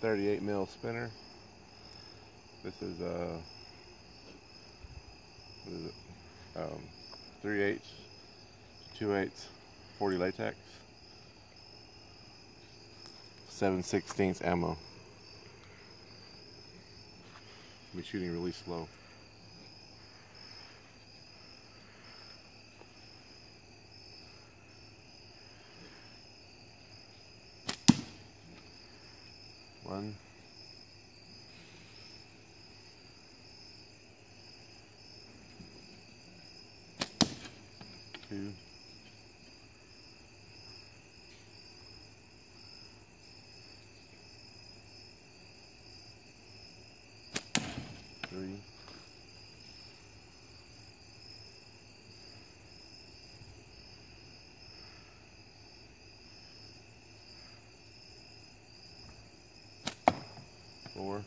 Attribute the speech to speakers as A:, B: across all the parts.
A: 38 mil spinner. This is a what is it? Um, 3 8 2 8 40 latex. 7 16 ammo. Be shooting really slow. One. Two. Three. Four.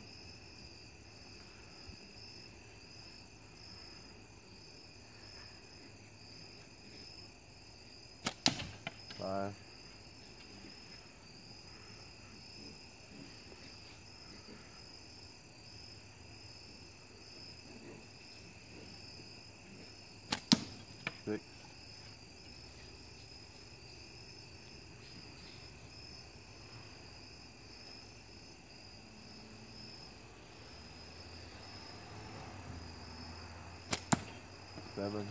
A: Five. Six. Seven.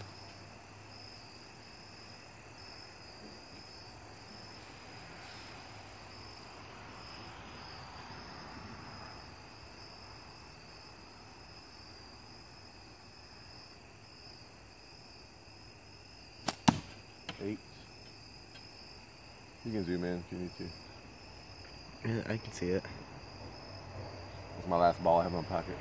A: Eight. You can zoom in if you need to.
B: Yeah, I can see it.
A: It's my last ball I have in my pocket.